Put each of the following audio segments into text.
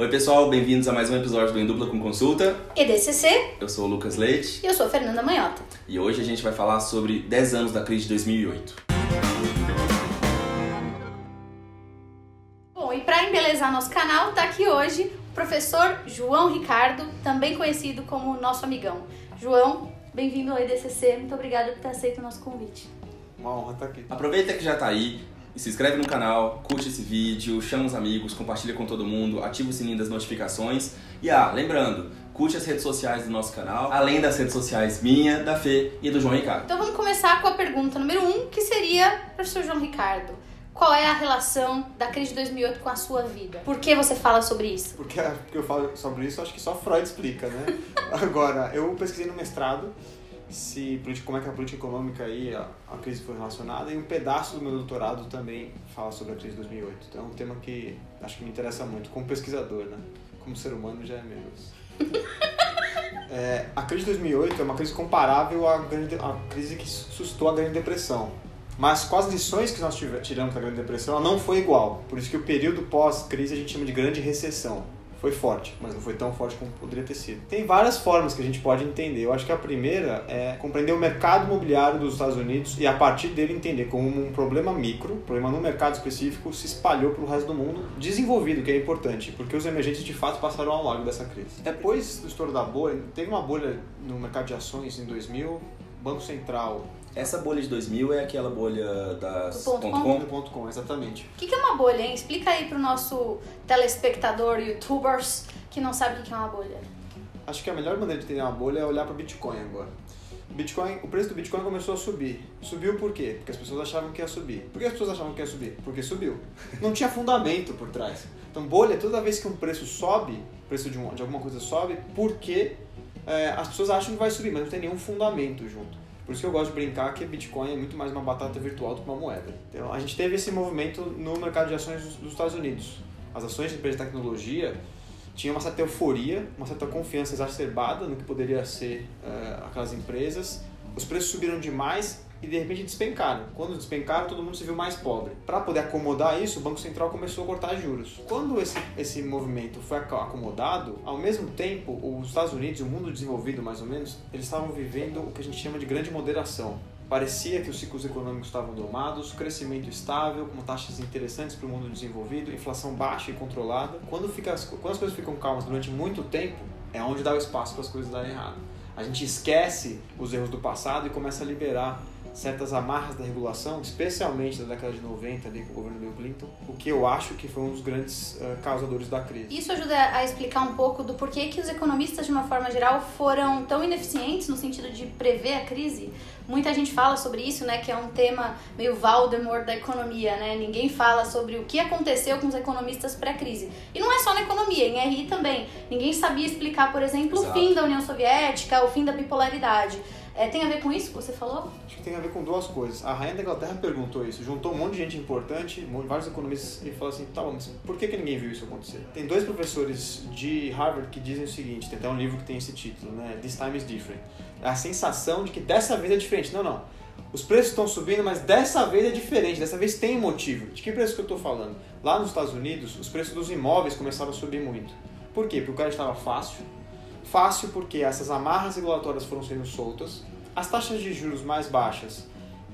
Oi, pessoal, bem-vindos a mais um episódio do Em Dupla com Consulta. EDCC, Eu sou o Lucas Leite e eu sou a Fernanda Manhota. e hoje a gente vai falar sobre 10 anos da crise de 2008. Bom, e para embelezar nosso canal, tá aqui hoje o professor João Ricardo, também conhecido como nosso amigão. João, bem-vindo ao EDCC, muito obrigada por ter aceito o nosso convite. Uma honra estar aqui. Aproveita que já tá aí e se inscreve no canal, curte esse vídeo, chama os amigos, compartilha com todo mundo, ativa o sininho das notificações. E ah, lembrando, curte as redes sociais do nosso canal, além das redes sociais minha, da Fê e do João Ricardo. Então vamos começar com a pergunta número um, que seria, professor João Ricardo, qual é a relação da crise de 2008 com a sua vida? Por que você fala sobre isso? Porque, porque eu falo sobre isso, acho que só Freud explica, né? Agora, eu pesquisei no mestrado se como é que a política econômica e a, a crise foi relacionada e um pedaço do meu doutorado também fala sobre a crise de 2008. Então é um tema que acho que me interessa muito como pesquisador, né? Como ser humano já é menos. É, a crise de 2008 é uma crise comparável à, grande, à crise que suscitou a Grande Depressão. Mas com as lições que nós tive- tiramos da Grande Depressão, ela não foi igual. Por isso que o período pós-crise a gente chama de Grande Recessão. Foi forte, mas não foi tão forte como poderia ter sido. Tem várias formas que a gente pode entender. Eu acho que a primeira é compreender o mercado imobiliário dos Estados Unidos e a partir dele entender como um problema micro, problema no mercado específico, se espalhou para o resto do mundo, desenvolvido, que é importante, porque os emergentes de fato passaram ao largo dessa crise. Depois do estouro da bolha, teve uma bolha no mercado de ações em 2000, Banco Central, Essa bolha de 2000 é aquela bolha das Do ponto ponto com? ponto .com, exatamente. O que que é uma bolha, hein? Explica aí pro nosso telespectador, youtubers, que não sabe o que que é uma bolha. Acho que a melhor maneira de entender uma bolha é olhar para o Bitcoin agora. Bitcoin, o preço do Bitcoin começou a subir. Subiu por quê? Porque as pessoas achavam que ia subir. Por que as pessoas achavam que ia subir? Porque subiu. Não tinha fundamento por trás. Então, bolha, toda vez que um preço sobe, o preço de, um, de alguma coisa sobe, porque é, as pessoas acham que vai subir, mas não tem nenhum fundamento junto. Por isso que eu gosto de brincar que Bitcoin é muito mais uma batata virtual do que uma moeda. Então, a gente teve esse movimento no mercado de ações dos, dos Estados Unidos. As ações de empresas de tecnologia tinha uma certa euforia, uma certa confiança exacerbada no que poderia ser eh, aquelas empresas. Os preços subiram demais e de repente despencaram. Quando despencaram, todo mundo se viu mais pobre. Para poder acomodar isso, o Banco Central começou a cortar juros. Quando esse, esse movimento foi aco- acomodado, ao mesmo tempo, os Estados Unidos, o mundo desenvolvido mais ou menos, eles estavam vivendo o que a gente chama de grande moderação. Parecia que os ciclos econômicos estavam domados, crescimento estável, com taxas interessantes para o mundo desenvolvido, inflação baixa e controlada. Quando, fica quando as coisas ficam calmas durante muito tempo, é onde dá o espaço para as coisas darem errado. A gente esquece os erros do passado e começa a liberar certas amarras da regulação, especialmente da década de 90 ali com o governo Bill Clinton, o que eu acho que foi um dos grandes eh, causadores da crise. Isso ajuda a explicar um pouco do porquê que os economistas, de uma forma geral, foram tão ineficientes no sentido de prever a crise. Muita gente fala sobre isso, né, que é um tema meio Voldemort da economia, né? Ninguém fala sobre o que aconteceu com os economistas pré-crise. E não é só na economia, em RI também. Ninguém sabia explicar, por exemplo, Exato. o fim da União Soviética, o fim da bipolaridade. É, tem a ver com isso que você falou? Acho que tem a ver com duas coisas. A rainha da Inglaterra perguntou isso, juntou um monte de gente importante, vários economistas, e falou assim: tá bom, por que, que ninguém viu isso acontecer? Tem dois professores de Harvard que dizem o seguinte: tem até um livro que tem esse título, né? This time is different. É a sensação de que dessa vez é diferente. Não, não. Os preços estão subindo, mas dessa vez é diferente, dessa vez tem motivo. De que preço que eu estou falando? Lá nos Estados Unidos, os preços dos imóveis começaram a subir muito. Por quê? Porque o cara estava fácil, Fácil porque essas amarras regulatórias foram sendo soltas, as taxas de juros mais baixas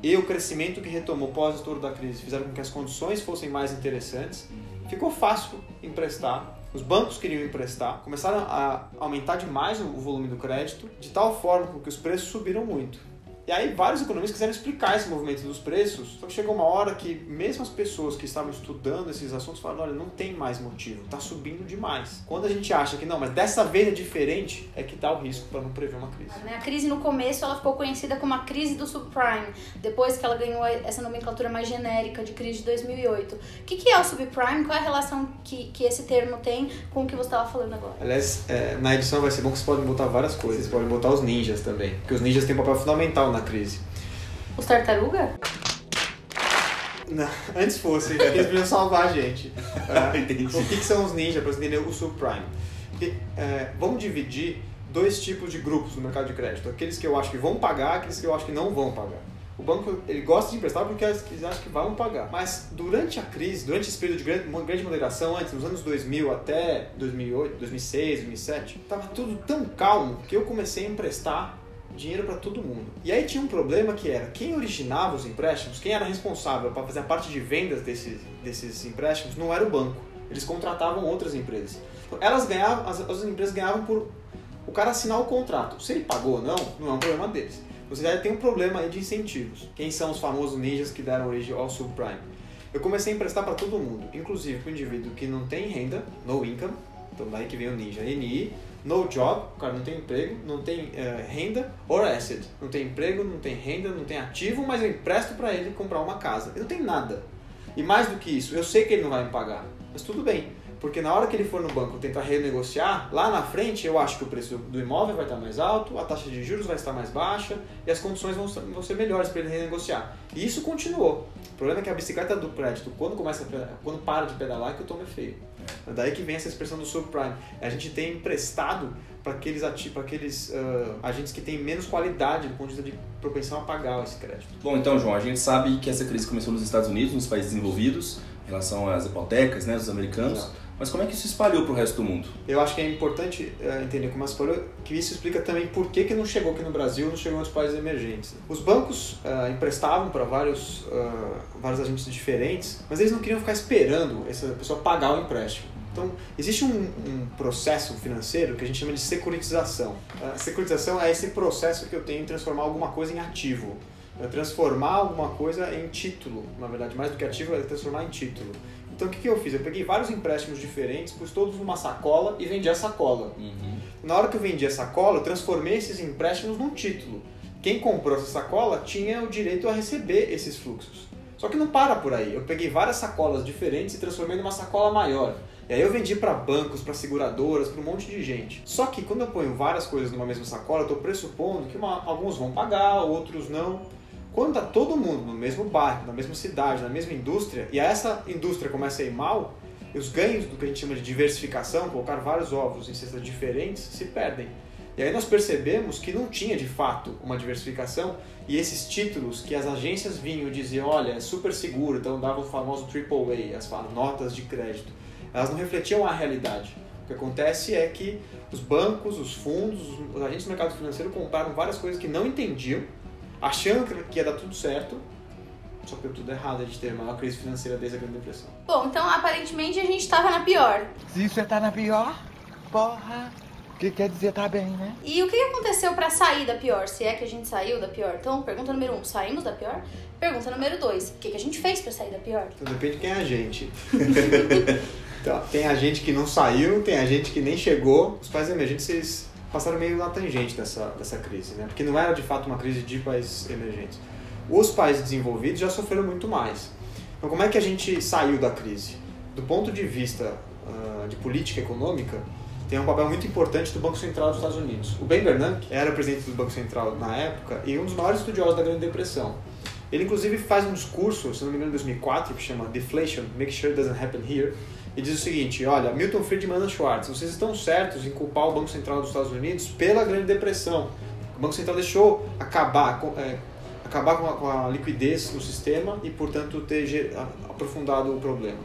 e o crescimento que retomou pós estouro da crise fizeram com que as condições fossem mais interessantes. Ficou fácil emprestar, os bancos queriam emprestar, começaram a aumentar demais o volume do crédito, de tal forma que os preços subiram muito. E aí vários economistas quiseram explicar esse movimento dos preços, só que chegou uma hora que mesmo as pessoas que estavam estudando esses assuntos falaram, olha, não tem mais motivo, está subindo demais. Quando a gente acha que não, mas dessa vez é diferente, é que dá o risco para não prever uma crise. A crise no começo ela ficou conhecida como a crise do subprime, depois que ela ganhou essa nomenclatura mais genérica de crise de 2008. O que, que é o subprime? Qual é a relação que, que esse termo tem com o que você estava falando agora? Aliás, é, na edição vai ser bom que vocês podem botar várias coisas, vocês podem botar os ninjas também, porque os ninjas têm um papel fundamental na crise. Os tartaruga? Não, antes fosse, eles podiam salvar a gente. Entendi. o que, que são os ninjas, para você entender o subprime? Porque, é, vamos dividir dois tipos de grupos no mercado de crédito. Aqueles que eu acho que vão pagar, aqueles que eu acho que não vão pagar. O banco ele gosta de emprestar porque eles acham que vão pagar. Mas durante a crise, durante esse período de grande, grande moderação, antes, nos anos 2000 até 2008, 2006, 2007, estava tudo tão calmo que eu comecei a emprestar dinheiro para todo mundo. E aí tinha um problema que era quem originava os empréstimos, quem era responsável para fazer a parte de vendas desses, desses empréstimos, não era o banco. Eles contratavam outras empresas. Então, elas ganhavam, as, as empresas ganhavam por o cara assinar o contrato. Se ele pagou ou não, não é um problema deles você já tem um problema aí de incentivos. Quem são os famosos ninjas que deram origem ao subprime? Eu comecei a emprestar para todo mundo, inclusive para o indivíduo que não tem renda, no income, então daí que vem o ninja, NI, no job, o cara não tem emprego, não tem uh, renda, or asset, não tem emprego, não tem renda, não tem ativo, mas eu empresto para ele comprar uma casa. Ele não tem nada. E mais do que isso, eu sei que ele não vai me pagar, mas tudo bem. Porque na hora que ele for no banco tentar renegociar, lá na frente eu acho que o preço do imóvel vai estar mais alto, a taxa de juros vai estar mais baixa e as condições vão, vão ser melhores para ele renegociar. E isso continuou. O problema é que a bicicleta do crédito, quando começa a, quando para de pedalar, é que o tomo é feio. É daí que vem essa expressão do subprime. A gente tem emprestado para aqueles, para aqueles uh, agentes que têm menos qualidade do ponto de vista de propensão a pagar esse crédito. Bom, então, João, a gente sabe que essa crise começou nos Estados Unidos, nos países desenvolvidos, em relação às hipotecas né, dos americanos. Exato. Mas como é que isso espalhou para o resto do mundo? Eu acho que é importante uh, entender como espalhou, que isso explica também por que, que não chegou aqui no Brasil, não chegou outros países emergentes. Os bancos uh, emprestavam para vários, uh, vários agentes diferentes, mas eles não queriam ficar esperando essa pessoa pagar o empréstimo. Então, existe um, um, processo financeiro que a gente chama de securitização. A securitização é esse processo que eu tenho em transformar alguma coisa em ativo. É transformar alguma coisa em título. Na verdade, mais do que ativo, é transformar em título. Então o que, que eu fiz? Eu peguei vários empréstimos diferentes, pus todos numa sacola e vendi a sacola. Uhum. Na hora que eu vendi a sacola, eu transformei esses empréstimos num título. Quem comprou essa sacola tinha o direito a receber esses fluxos. Só que não para por aí. Eu peguei várias sacolas diferentes e transformei numa sacola maior. E aí eu vendi para bancos, para seguradoras, para um monte de gente. Só que quando eu ponho várias coisas numa mesma sacola, eu estou pressupondo que uma, alguns vão pagar, outros não. Quando está todo mundo no mesmo bairro, na mesma cidade, na mesma indústria, e essa indústria começa a ir mal, os ganhos do que a gente chama de diversificação, colocar vários ovos em cestas diferentes, se perdem. E aí nós percebemos que não tinha de fato uma diversificação e esses títulos que as agências vinham dizer, olha, é super seguro, então davam o famoso AAA, as notas de crédito, elas não refletiam a realidade. O que acontece é que os bancos, os fundos, os agentes do mercado financeiro compraram várias coisas que não entendiam achando que ia dar tudo certo, só que deu tudo errado, a gente teve a maior crise financeira desde a Grande Depressão. Bom, então aparentemente a gente estava na pior. Se você tá na pior, porra, o que quer dizer tá bem, né? E o que aconteceu para sair da pior? Se é que a gente saiu da pior? Então, pergunta número um, saímos da pior? Pergunta número dois, o que, que a gente fez para sair da pior? Então depende de quem é a gente. então, tem a gente que não saiu, tem a gente que nem chegou. Os pais emergentes, eles passaram meio na tangente dessa, dessa crise, né? Porque não era de fato uma crise de países emergentes. Os países desenvolvidos já sofreram muito mais. Então, como é que a gente saiu da crise? Do ponto de vista uh, de política econômica, tem um papel muito importante do Banco Central dos Estados Unidos. O Ben Bernanke era presidente do Banco Central na época e um dos maiores estudiosos da Grande Depressão. Ele, inclusive, faz um discurso, se não me engano, em 2004, que chama Deflation, Make Sure It Doesn't Happen Here, e diz o seguinte: olha, Milton Friedman e Schwartz, vocês estão certos em culpar o Banco Central dos Estados Unidos pela Grande Depressão. O Banco Central deixou acabar, é, acabar com a, com a, liquidez no sistema e, portanto, ter aprofundado o problema.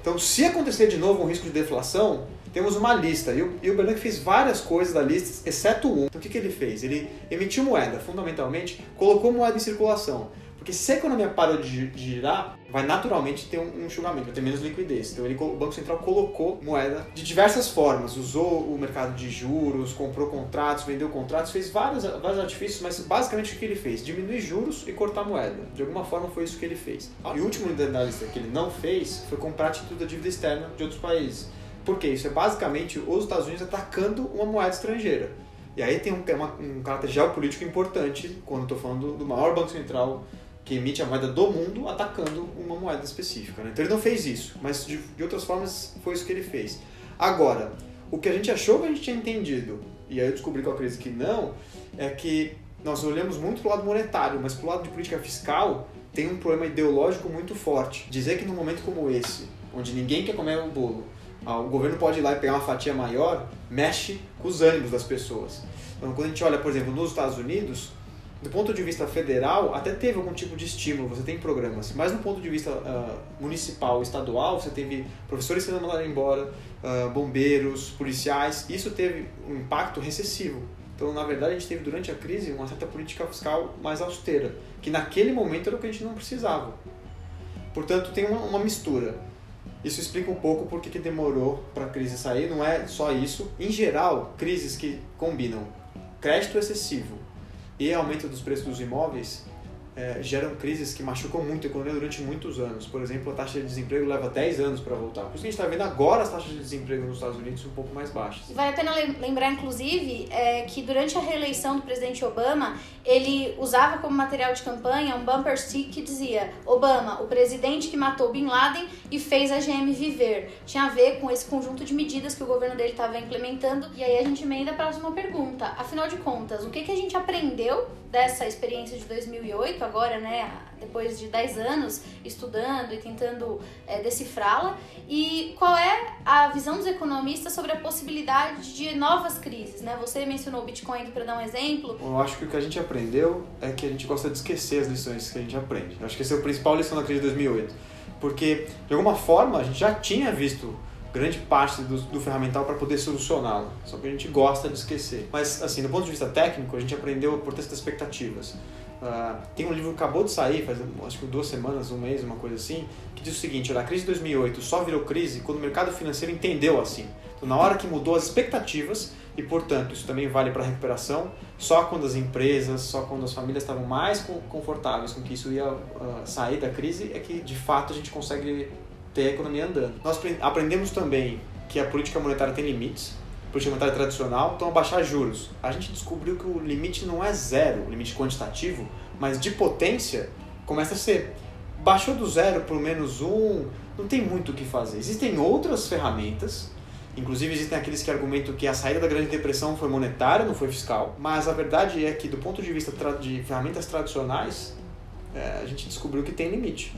Então, se acontecer de novo um risco de deflação, temos uma lista. E o, e o Bernanke fez várias coisas da lista, exceto um. Então, o que, que ele fez? Ele emitiu moeda, fundamentalmente, colocou moeda em circulação. Porque se a economia parou de girar, vai naturalmente ter um enxugamento, vai ter menos liquidez. Então ele, o Banco Central colocou moeda de diversas formas, usou o mercado de juros, comprou contratos, vendeu contratos, fez vários, vários artifícios, mas basicamente o que ele fez? Diminuir juros e cortar moeda. De alguma forma foi isso que ele fez. E o último da lista que ele não fez foi comprar título da dívida externa de outros países. Por quê? Isso é basicamente os Estados Unidos atacando uma moeda estrangeira. E aí tem um, uma, um caráter geopolítico importante quando estou falando do maior banco central que emite a moeda do mundo atacando uma moeda específica. Né? Então ele não fez isso, mas de, de, outras formas foi isso que ele fez. Agora, o que a gente achou que a gente tinha entendido, e aí eu descobri com a crise que não, é que nós olhamos muito para o lado monetário, mas para o lado de política fiscal tem um problema ideológico muito forte. Dizer que num momento como esse, onde ninguém quer comer o bolo, ah, o governo pode ir lá e pegar uma fatia maior, mexe com os ânimos das pessoas. Então, quando a gente olha, por exemplo, nos Estados Unidos, Do ponto de vista federal, até teve algum tipo de estímulo, você tem programas, mas no ponto de vista uh, municipal, estadual, você teve professores sendo mandados embora, uh, bombeiros, policiais, isso teve um impacto recessivo. Então, na verdade, a gente teve durante a crise uma certa política fiscal mais austera, que naquele momento era o que a gente não precisava. Portanto, tem uma, uma mistura. Isso explica um pouco por que demorou para a crise sair. Não é só isso. Em geral, crises que combinam crédito excessivo e aumento dos preços dos imóveis é, geram crises que machucam muito a economia durante muitos anos. Por exemplo, a taxa de desemprego leva 10 anos para voltar. Por isso que a gente está vendo agora as taxas de desemprego nos Estados Unidos um pouco mais baixas. Vale a pena lembrar, inclusive, é, que durante a reeleição do presidente Obama, ele usava como material de campanha um bumper stick que dizia Obama, o presidente que matou Bin Laden e fez a GM viver. Tinha a ver com esse conjunto de medidas que o governo dele estava implementando. E aí a gente emenda a próxima pergunta. Afinal de contas, o que, que a gente aprendeu dessa experiência de 2008, agora, né, depois de 10 anos estudando e tentando é, decifrá-la, e qual é a visão dos economistas sobre a possibilidade de novas crises, né? Você mencionou o Bitcoin aqui para dar um exemplo. Eu acho que o que a gente aprendeu é que a gente gosta de esquecer as lições que a gente aprende. Eu acho que essa é a principal lição da crise de 2008, porque de alguma forma a gente já tinha visto grande parte do, do ferramental para poder solucioná-lo. Só que a gente gosta de esquecer. Mas, assim, do ponto de vista técnico, a gente aprendeu a importância das expectativas. Uh, tem um livro que acabou de sair, faz acho que duas semanas, um mês, uma coisa assim, que diz o seguinte: a crise de 2008 só virou crise quando o mercado financeiro entendeu assim. Então, na hora que mudou as expectativas, e portanto isso também vale para a recuperação, só quando as empresas, só quando as famílias estavam mais confortáveis com que isso ia uh, sair da crise, é que de fato a gente consegue ter a economia andando. Nós aprendemos também que a política monetária tem limites, política monetária tradicional, então baixar juros. A gente descobriu que o limite não é zero, o limite quantitativo, mas de potência começa a ser. Baixou do zero para o menos um, não tem muito o que fazer. Existem outras ferramentas, inclusive existem aqueles que argumentam que a saída da Grande Depressão foi monetária, não foi fiscal, mas a verdade é que do ponto de vista de ferramentas tradicionais, é, a gente descobriu que tem limite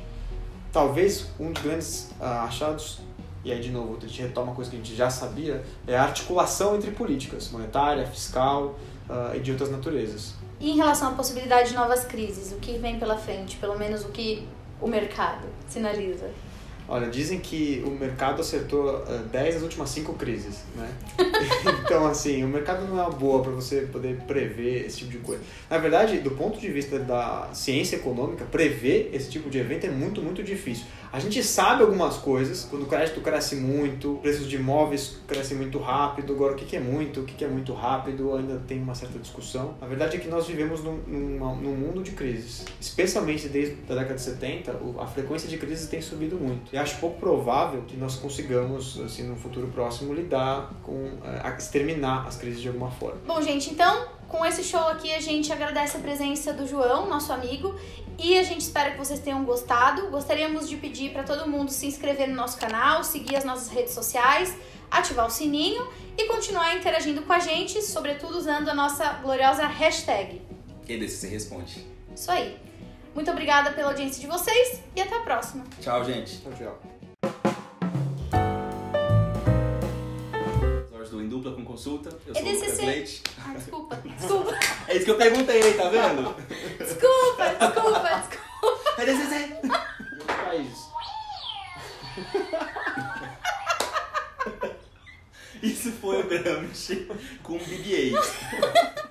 talvez um dos grandes uh, achados, e aí de novo a gente retoma uma coisa que a gente já sabia, é a articulação entre políticas, monetária, fiscal uh, e de outras naturezas. E em relação à possibilidade de novas crises, o que vem pela frente, pelo menos o que o mercado sinaliza? Olha, dizem que o mercado acertou uh, eh, 10 das últimas 5 crises, né? então, assim, o mercado não é uma boa para você poder prever esse tipo de coisa. Na verdade, do ponto de vista da ciência econômica, prever esse tipo de evento é muito, muito difícil. A gente sabe algumas coisas, quando o crédito cresce muito, preços de imóveis crescem muito rápido, agora o que é muito, o que é muito rápido, ainda tem uma certa discussão. A verdade é que nós vivemos num, num, num mundo de crises, especialmente desde a década de 70, a frequência de crises tem subido muito. E acho pouco provável que nós consigamos, assim, no futuro próximo, lidar com, é, exterminar as crises de alguma forma. Bom, gente, então com esse show aqui, a gente agradece a presença do João, nosso amigo, e a gente espera que vocês tenham gostado. Gostaríamos de pedir para todo mundo se inscrever no nosso canal, seguir as nossas redes sociais, ativar o sininho e continuar interagindo com a gente, sobretudo usando a nossa gloriosa hashtag. E desse você responde. Isso aí. Muito obrigada pela audiência de vocês e até a próxima. Tchau, gente. Tchau, tchau. Dupla com consulta. Eu sou o Lucas Leite. Ah, desculpa, desculpa. É isso que eu perguntei, tá vendo? Desculpa, desculpa, desculpa. EDCC. países. Isso foi o Gramsci com BB-8.